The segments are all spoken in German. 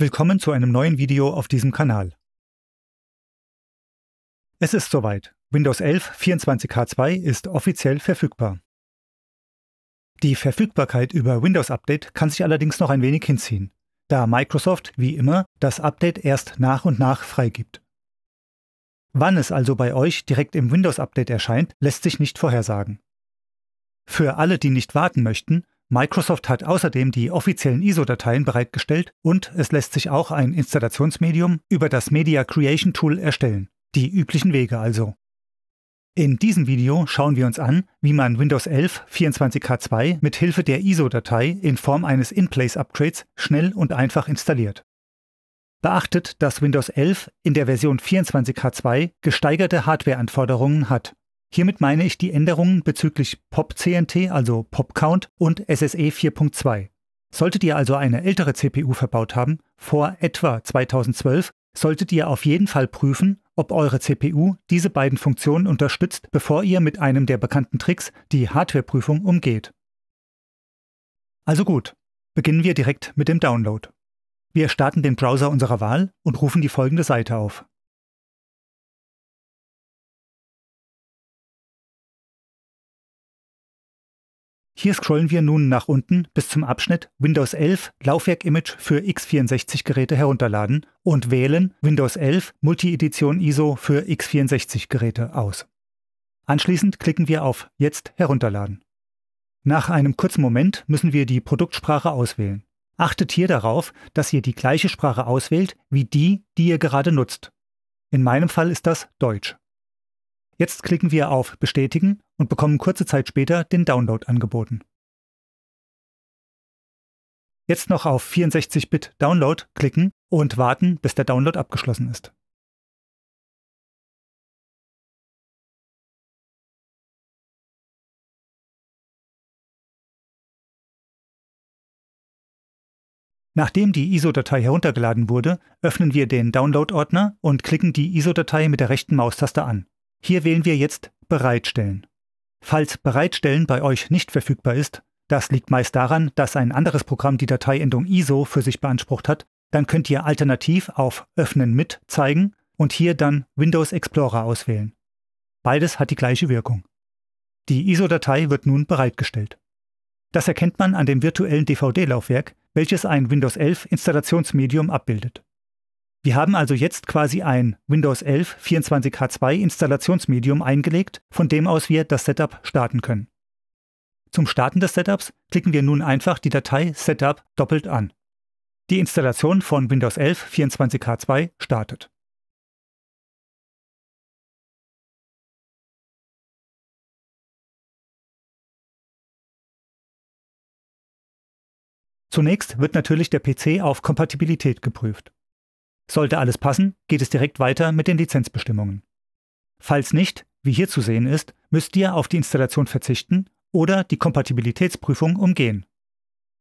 Willkommen zu einem neuen Video auf diesem Kanal. Es ist soweit. Windows 11 24H2 ist offiziell verfügbar. Die Verfügbarkeit über Windows Update kann sich allerdings noch ein wenig hinziehen, da Microsoft, wie immer, das Update erst nach und nach freigibt. Wann es also bei euch direkt im Windows Update erscheint, lässt sich nicht vorhersagen. Für alle, die nicht warten möchten, Microsoft hat außerdem die offiziellen ISO-Dateien bereitgestellt und es lässt sich auch ein Installationsmedium über das Media Creation Tool erstellen. Die üblichen Wege also. In diesem Video schauen wir uns an, wie man Windows 11 24H2 mit Hilfe der ISO-Datei in Form eines In-Place-Upgrades schnell und einfach installiert. Beachtet, dass Windows 11 in der Version 24H2 gesteigerte Hardwareanforderungen hat. Hiermit meine ich die Änderungen bezüglich POP-CNT, also POP-Count und SSE 4.2. Solltet ihr also eine ältere CPU verbaut haben, vor etwa 2012, solltet ihr auf jeden Fall prüfen, ob eure CPU diese beiden Funktionen unterstützt, bevor ihr mit einem der bekannten Tricks die Hardwareprüfung umgeht. Also gut, beginnen wir direkt mit dem Download. Wir starten den Browser unserer Wahl und rufen die folgende Seite auf. Hier scrollen wir nun nach unten bis zum Abschnitt Windows 11 Laufwerk-Image für x64-Geräte herunterladen und wählen Windows 11 Multi-Edition ISO für x64-Geräte aus. Anschließend klicken wir auf Jetzt herunterladen. Nach einem kurzen Moment müssen wir die Produktsprache auswählen. Achtet hier darauf, dass ihr die gleiche Sprache auswählt wie die, die ihr gerade nutzt. In meinem Fall ist das Deutsch. Jetzt klicken wir auf Bestätigen und bekommen kurze Zeit später den Download angeboten. Jetzt noch auf 64-Bit Download klicken und warten, bis der Download abgeschlossen ist. Nachdem die ISO-Datei heruntergeladen wurde, öffnen wir den Download-Ordner und klicken die ISO-Datei mit der rechten Maustaste an. Hier wählen wir jetzt Bereitstellen. Falls Bereitstellen bei euch nicht verfügbar ist, das liegt meist daran, dass ein anderes Programm die Dateiendung ISO für sich beansprucht hat, dann könnt ihr alternativ auf Öffnen mit zeigen und hier dann Windows Explorer auswählen. Beides hat die gleiche Wirkung. Die ISO-Datei wird nun bereitgestellt. Das erkennt man an dem virtuellen DVD-Laufwerk, welches ein Windows 11 Installationsmedium abbildet. Wir haben also jetzt quasi ein Windows 11 24H2 Installationsmedium eingelegt, von dem aus wir das Setup starten können. Zum Starten des Setups klicken wir nun einfach die Datei Setup doppelt an. Die Installation von Windows 11 24H2 startet. Zunächst wird natürlich der PC auf Kompatibilität geprüft. Sollte alles passen, geht es direkt weiter mit den Lizenzbestimmungen. Falls nicht, wie hier zu sehen ist, müsst ihr auf die Installation verzichten oder die Kompatibilitätsprüfung umgehen.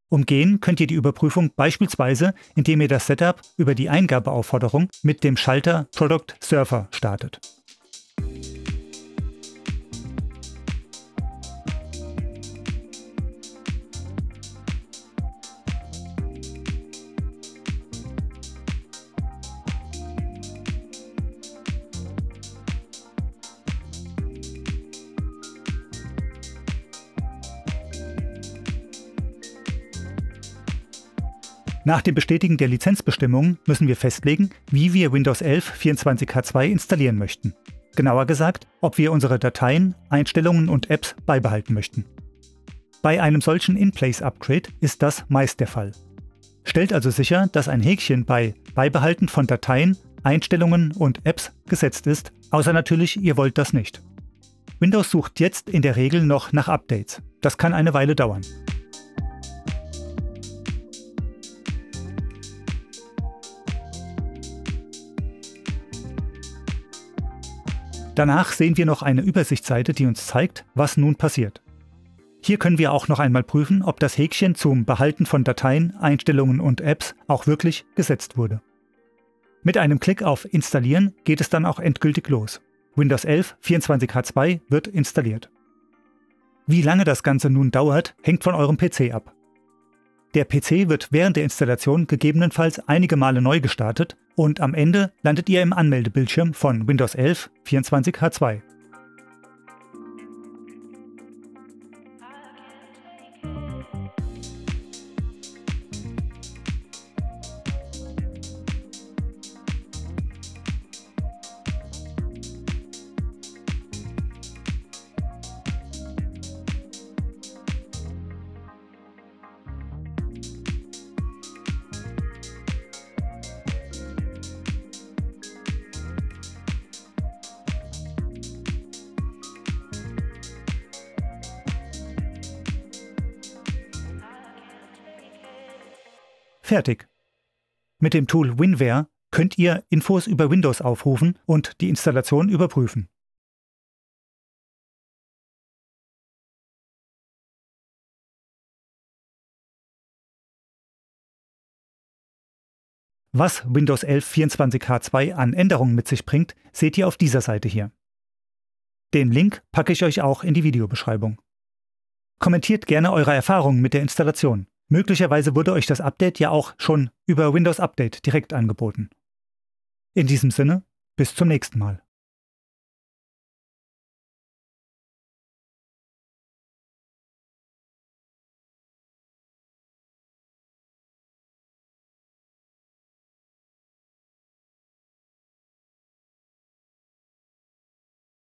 Umgehen könnt ihr die Überprüfung beispielsweise, indem ihr das Setup über die Eingabeaufforderung mit dem Schalter Product Surfer startet. Nach dem Bestätigen der Lizenzbestimmungen müssen wir festlegen, wie wir Windows 11 24H2 installieren möchten. Genauer gesagt, ob wir unsere Dateien, Einstellungen und Apps beibehalten möchten. Bei einem solchen In-Place-Upgrade ist das meist der Fall. Stellt also sicher, dass ein Häkchen bei Beibehalten von Dateien, Einstellungen und Apps gesetzt ist, außer natürlich, ihr wollt das nicht. Windows sucht jetzt in der Regel noch nach Updates. Das kann eine Weile dauern. Danach sehen wir noch eine Übersichtsseite, die uns zeigt, was nun passiert. Hier können wir auch noch einmal prüfen, ob das Häkchen zum Behalten von Dateien, Einstellungen und Apps auch wirklich gesetzt wurde. Mit einem Klick auf Installieren geht es dann auch endgültig los. Windows 11 24H2 wird installiert. Wie lange das Ganze nun dauert, hängt von eurem PC ab. Der PC wird während der Installation gegebenenfalls einige Male neu gestartet und am Ende landet ihr im Anmeldebildschirm von Windows 11 24H2. Fertig. Mit dem Tool WinWare könnt ihr Infos über Windows aufrufen und die Installation überprüfen. Was Windows 11 24H2 an Änderungen mit sich bringt, seht ihr auf dieser Seite hier. Den Link packe ich euch auch in die Videobeschreibung. Kommentiert gerne eure Erfahrungen mit der Installation. Möglicherweise wurde euch das Update ja auch schon über Windows Update direkt angeboten. In diesem Sinne, bis zum nächsten Mal.